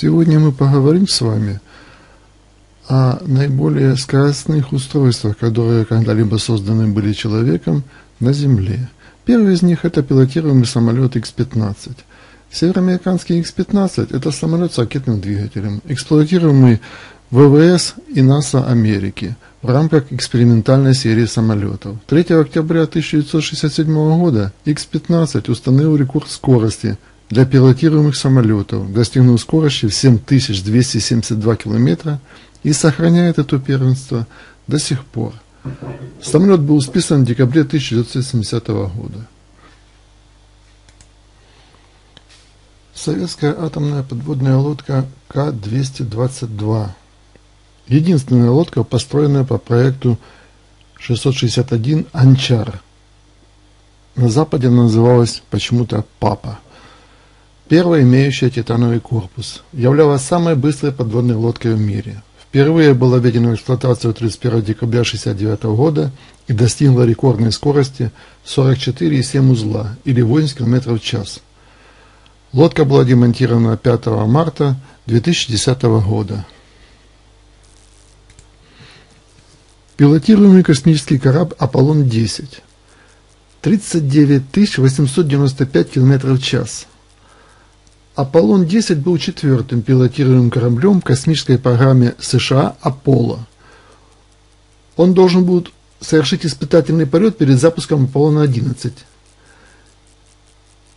Сегодня мы поговорим с вами о наиболее скоростных устройствах, которые когда-либо созданы были человеком на Земле. Первый из них – это пилотируемый самолет X-15. Североамериканский X-15 – это самолет с ракетным двигателем, эксплуатируемый ВВС и НАСА Америки в рамках экспериментальной серии самолетов. 3 октября 1967 года X-15 установил рекорд скорости – для пилотируемых самолетов, достигнув скорости в 7272 км и сохраняет это первенство до сих пор. Самолет был списан в декабре 1970 года. Советская атомная подводная лодка К-222. Единственная лодка, построенная по проекту 661 «Анчар». На Западе она называлась почему-то «Папа». Первая, имеющая титановый корпус, являлась самой быстрой подводной лодкой в мире. Впервые была введена в эксплуатацию 31 декабря 1969 года и достигла рекордной скорости 44,7 узла или 80 км в час. Лодка была демонтирована 5 марта 2010 года. Пилотируемый космический корабль «Аполлон-10» 39 895 км в час – Аполлон-10 был четвертым пилотируемым кораблем в космической программе США «Аполло». Он должен был совершить испытательный полет перед запуском Аполлона-11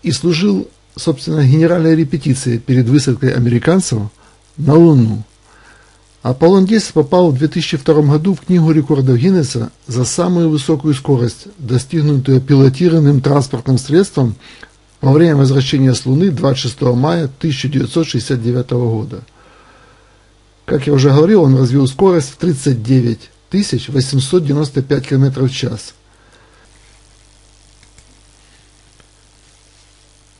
и служил, собственно, генеральной репетицией перед высадкой американцев на Луну. Аполлон-10 попал в 2002 году в Книгу рекордов Гиннесса за самую высокую скорость, достигнутую пилотируемым транспортным средством во время возвращения с Луны 26 мая 1969 года. Как я уже говорил, он развил скорость в 39 895 км в час.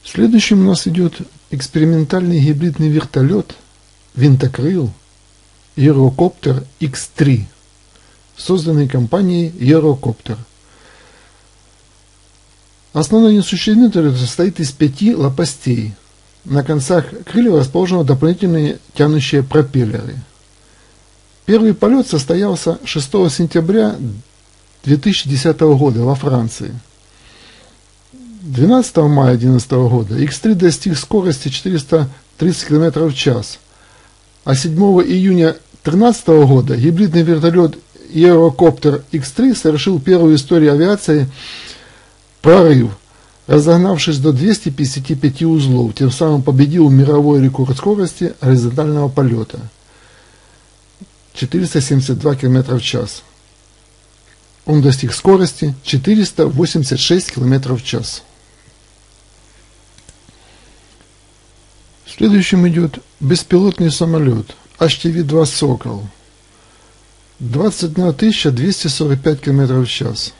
Следующим у нас идет экспериментальный гибридный вертолет «Винтокрыл» Eurocopter X3, созданный компанией Eurocopter – Основной несущий двигатель состоит из пяти лопастей. На концах крыльев расположены дополнительные тянущие пропеллеры. Первый полет состоялся 6 сентября 2010 года во Франции. 12 мая 2011 года X3 достиг скорости 430 км в час, а 7 июня 2013 года гибридный вертолет Eurocopter X3 совершил первую историю авиации прорыв, разогнавшись до 255 узлов, тем самым победил мировой рекорд скорости горизонтального полета 472 км в час. Он достиг скорости 486 км в час. Следующим идет беспилотный самолет HTV-2 «Сокол». 21 245 км в час.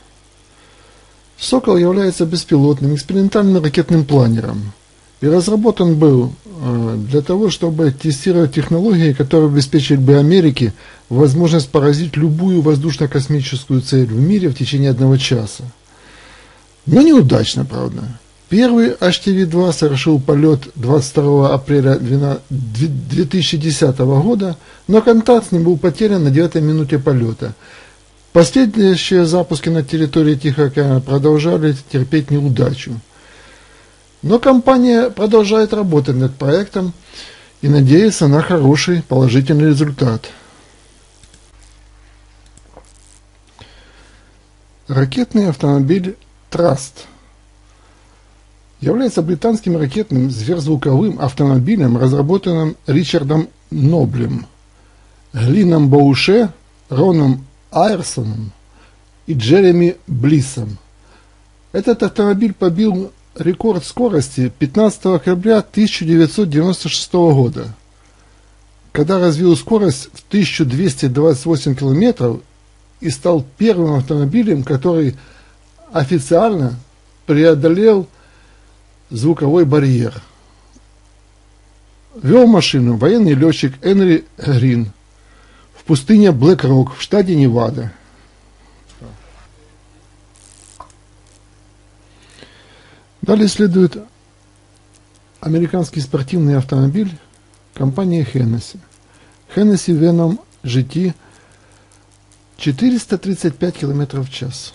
Сокол является беспилотным экспериментальным ракетным планером и разработан был э, для того, чтобы тестировать технологии, которые обеспечили бы Америке возможность поразить любую воздушно-космическую цель в мире в течение одного часа. Но неудачно, правда. Первый HTV-2 совершил полет 22 апреля 2010 года, но контакт с ним был потерян на 9 минуте полета – Последующие запуски на территории Тихого океана продолжали терпеть неудачу. Но компания продолжает работать над проектом и надеется на хороший положительный результат. Ракетный автомобиль Траст является британским ракетным сверхзвуковым автомобилем, разработанным Ричардом Ноблем, Глином Бауше, Роном Айрсоном и Джереми Блиссом. Этот автомобиль побил рекорд скорости 15 октября 1996 года, когда развил скорость в 1228 км и стал первым автомобилем, который официально преодолел звуковой барьер. Вел машину военный летчик Энри Грин – в пустыне Блэк-Рок в штате Невада. Далее следует американский спортивный автомобиль компании Hennessy. Hennessy Venom GT 435 км в час.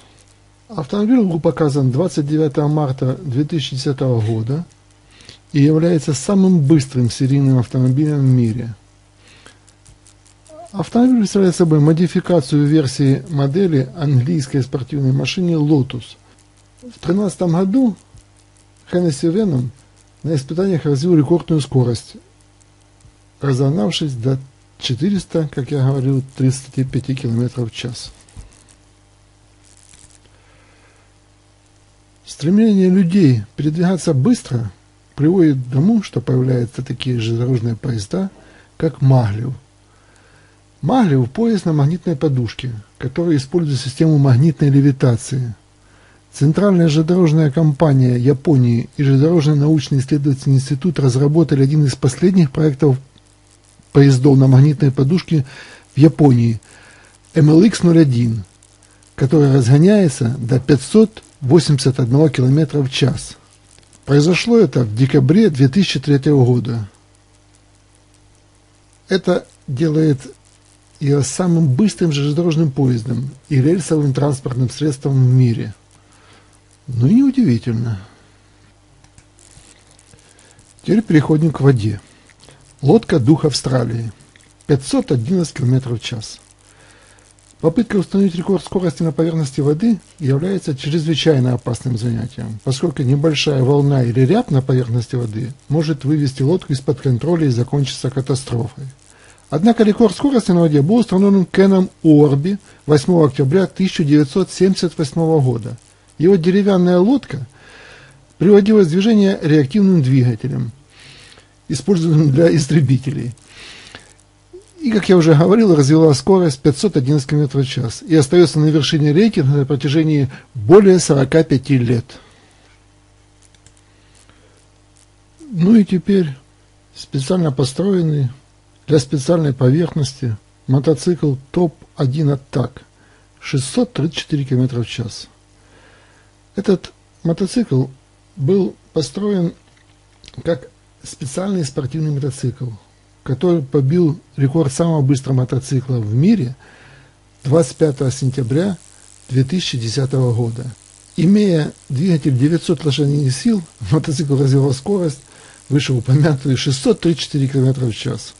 Автомобиль был показан 29 марта 2010 года и является самым быстрым серийным автомобилем в мире. Автомобиль представляет собой модификацию версии модели английской спортивной машины Lotus. В 2013 году Hennessy Venom на испытаниях развил рекордную скорость, разогнавшись до 400, как я говорил, 35 км в час. Стремление людей передвигаться быстро приводит к тому, что появляются такие же дорожные поезда, как Маглев. Маглев – поезд на магнитной подушке, который использует систему магнитной левитации. Центральная железнодорожная компания Японии и Железнодорожный научный исследовательский институт разработали один из последних проектов поездов на магнитной подушке в Японии MLX-01, который разгоняется до 581 км в час. Произошло это в декабре 2003 года. Это делает ее самым быстрым железнодорожным поездом и рельсовым транспортным средством в мире. Ну и неудивительно. Теперь переходим к воде. Лодка «Дух Австралии». 511 км в час. Попытка установить рекорд скорости на поверхности воды является чрезвычайно опасным занятием, поскольку небольшая волна или ряб на поверхности воды может вывести лодку из-под контроля и закончиться катастрофой. Однако рекорд скорости на воде был установлен Кеном Уорби 8 октября 1978 года. Его деревянная лодка приводилась в движение реактивным двигателем – используемым для истребителей. И, как я уже говорил, развила скорость 511 км в час и остается на вершине рейтинга на протяжении более 45 лет. Ну и теперь специально построенный для специальной поверхности мотоцикл ТОП-1 Атак 634 км в час. Этот мотоцикл был построен как специальный спортивный мотоцикл, который побил рекорд самого быстрого мотоцикла в мире 25 сентября 2010 года. Имея двигатель 900 лошадиных сил, мотоцикл развивал скорость, вышеупомянутую 634 км в час.